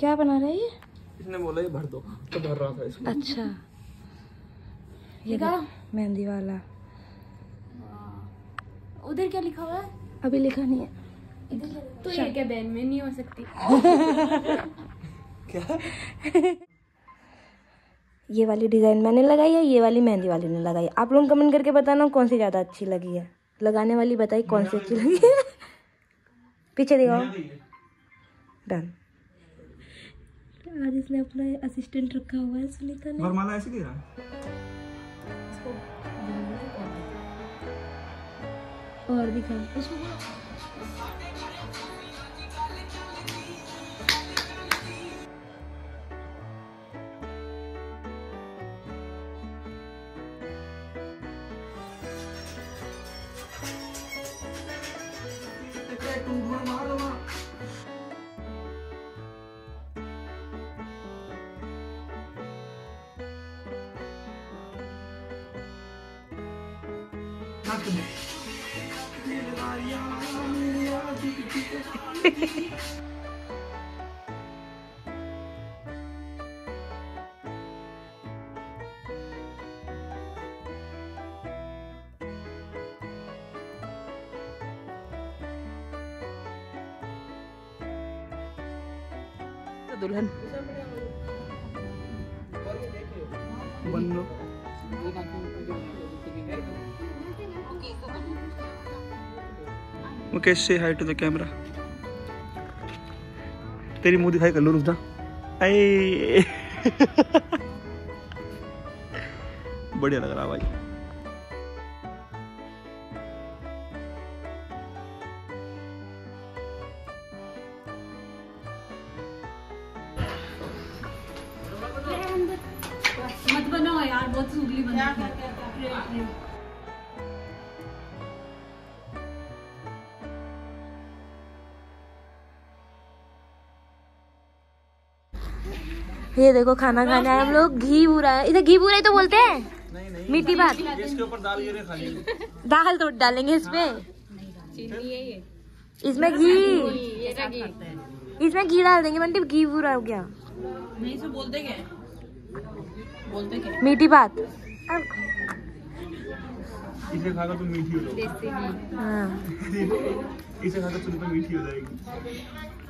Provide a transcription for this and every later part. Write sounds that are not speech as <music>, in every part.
क्या बना रहा है ये? इसने बोला ये भर दो। तो भर रहा था इसको अच्छा। ये देख, मेहंदी वाला। उधर क्या लिखा हुआ है? अभी लिखा नहीं है। तो ये क्या बैन में नहीं हो सकती? क्या? <laughs> ये वाली डिज़ाइन मैंने लगाई है ये वाली मेहंदी वाली ने लगाई है। आप लोग कमेंट करके बताना कौन सी ज़्यादा अच्छी लगी है। लगाने वाली बताई कौन सी अच्छी लगी है। पीछे दिखाओ डन। आज इसने अपना असिस्टेंट रखा हुआ है सुनीता ने। वरमाला ऐसे दे रहा है। और दिखा। दुल्हन। बन लो मुकेश से हाई टू द कैमरा तेरी मुँह दिखाई कर लो रुक जा। आए <laughs> बढ़िया लग रहा भाई। मत बनाओ यार बहुत सूगली बन ये देखो खाना खाने आए हम लोग घी बुरा है इधर घी बुरा ही तो बोलते हैं? मीठी बात। दाल तो डालेंगे इसमें इसमें घी। इसमें घी डाल देंगे बंटी घी बुरा हो गया। नहीं से बोलते क्या बोलते क्या मीठी बात। इसे खाकर तुम मीठी हो जाओगी। हाँ। इसे खाकर तुम पे मीठी हो जाएगी।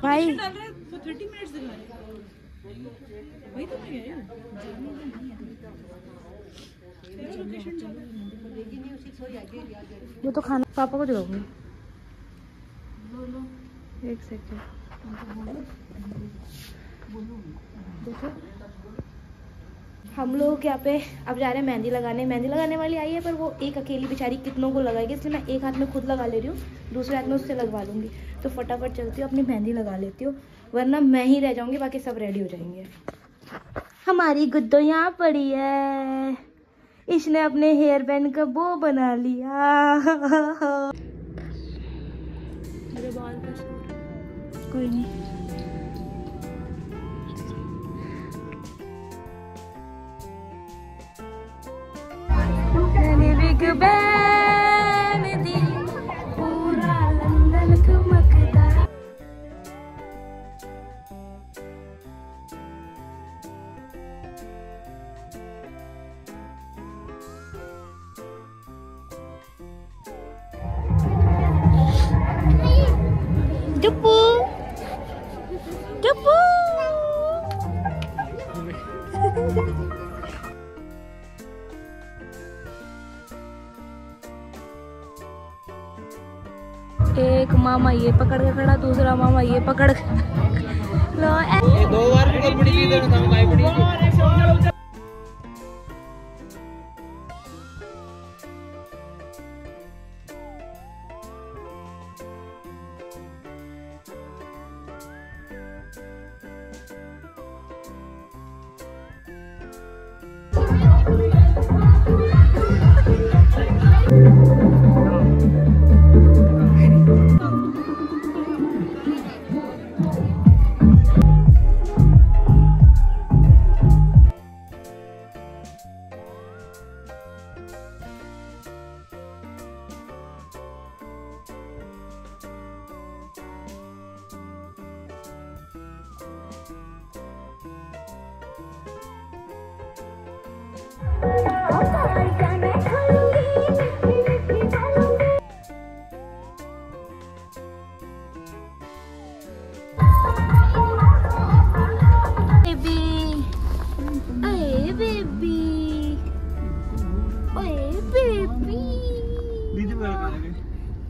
भाई। थर्टी मिनट्स दिखा रहे वही तो मैं रही वो तो खाना पापा को दिखाऊँगी। एक सेकंड देखो। हम लोग यहाँ पे अब जा रहे हैं मेहंदी लगाने। मेहंदी लगाने वाली आई है, पर वो एक अकेली बेचारी कितनों को लगाएगी, इसलिए मैं एक हाथ में खुद लगा ले रही हूँ, दूसरे हाथ में उससे लगवा लूँगी। तो फटाफट चलती हूँ, अपनी मेहंदी लगा लेती हूँ, वरना मैं ही रह जाऊँगी, बाकी सब रेडी हो जाएँगे। हमारी गुद्दो यहाँ पड़ी है। इसने अपने हेयर बैंड का बो बना लिया। <laughs> कोई नहीं। एक मामा ये पकड़ के खड़ा, दूसरा मामा ये पकड़ के लो ए- दो बार की पड़ी थी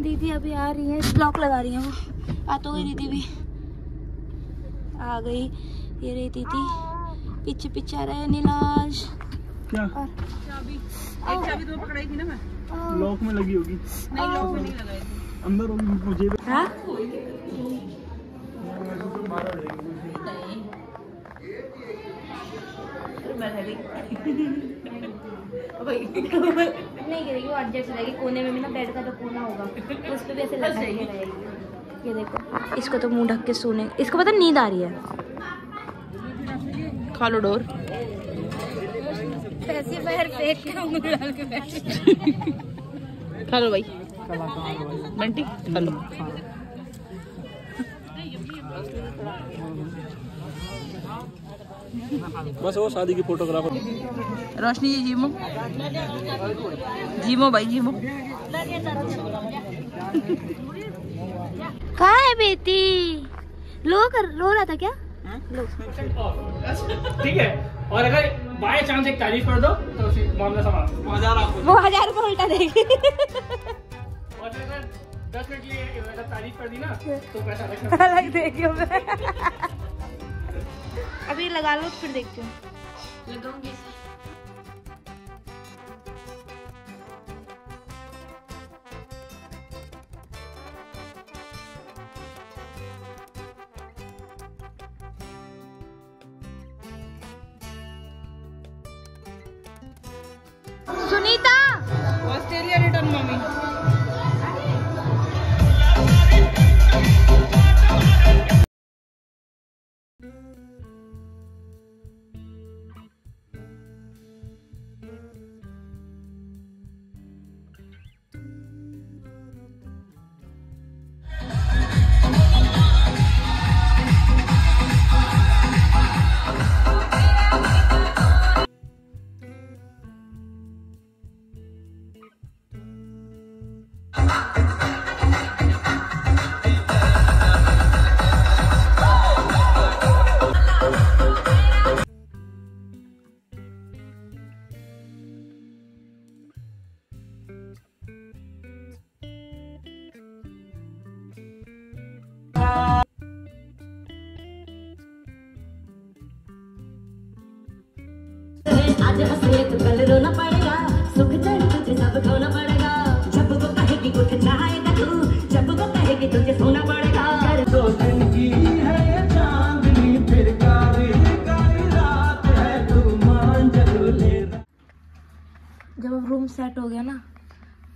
दीदी अभी आ रही है ब्लॉक लगा रही है वो। आ तो गई दीदी भी। आ गई। ये रही दीदी। पीछे पीछे आ रहे नीलाज। क्या? चाबी। एक चाबी तो पकड़ाई थी ना मैं। लॉक में लगी होगी। नहीं लॉक में नहीं लगाई थी। अंदर होगी मुझे हाँ? नहीं गिरेगी वो एडजस्ट जाएगी कोने में भी ना बेड का जो कोना होगा। उस पर भी ऐसे के रहेगी। ये देखो। इसको तो मुँह ढक के सोने इसको पता नींद आ रही है। खा लो डोर। पैसे पैर फेंक के उंगली डाल के बैठ। खा लो भाई। बंटी खा लो। बस वो शादी की फोटोग्राफर। रोशनी जी जीमो। जीमो भाई जीमो। कहाँ है बेटी? लो कर रो रहा था क्या? लो ठीक है। और अगर बाय चांस एक तारीफ़ कर दो तो मामला समाप्त वो हज़ार रुपये उल्टा देगी। और अगर दस मिनट के लिए अगर तारीफ़ कर दी ना तो पैसा अलग देगी <laughs> अभी लगा लो फिर देखती हूँ। सुनीता? ऑस्ट्रेलिया रिटर्न मम्मी आज हंसे तो कल वो तुझे सोना पड़ेगा। दो दिन की है चांदनी फिर कारी कारी रात है तू मान ले। जब अब रूम सेट हो गया ना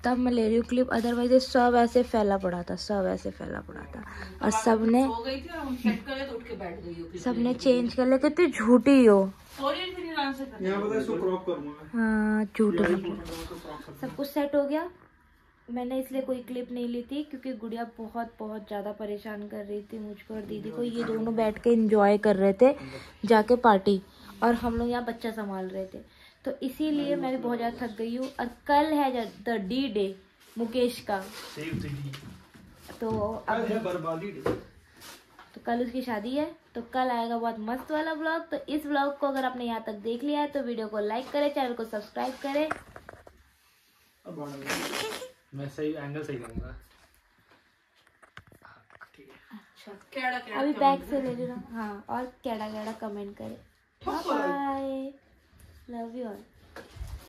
तब मैं ले रही हूँ क्लिप अदरवाइज़ सब ऐसे फैला पड़ा था सब ऐसे फैला पड़ा था। और सबने हो गई थी और हम सेट करे तो उठ के बैठ गई हो। सबने चेंज कर लिया कितनी झूठी हो। है। हाँ झूठे सब कुछ सेट हो गया। मैंने इसलिए कोई क्लिप नहीं ली थी क्योंकि गुड़िया बहुत बहुत ज़्यादा परेशान कर रही थी मुझको और दीदी को। ये दोनों बैठ के इंजॉय कर रहे थे जाके पार्टी और हम लोग यहाँ बच्चा संभाल रहे थे। तो इसीलिए मैं भी बहुत ज़्यादा थक गई हूँ और कल है द डी डे मुकेश का। तो अब तो कल उसकी शादी है तो कल आएगा बहुत मस्त वाला ब्लॉग तो इस ब्लॉग को अगर आपने यहाँ तक देख लिया है तो वीडियो को लाइक करें चैनल को सब्सक्राइब करें। मैं सही एंगल सही केड़ा केड़ा अभी बैक से ले लेना। हाँ और कैडा कैडा कमेंट करें। Bye love you all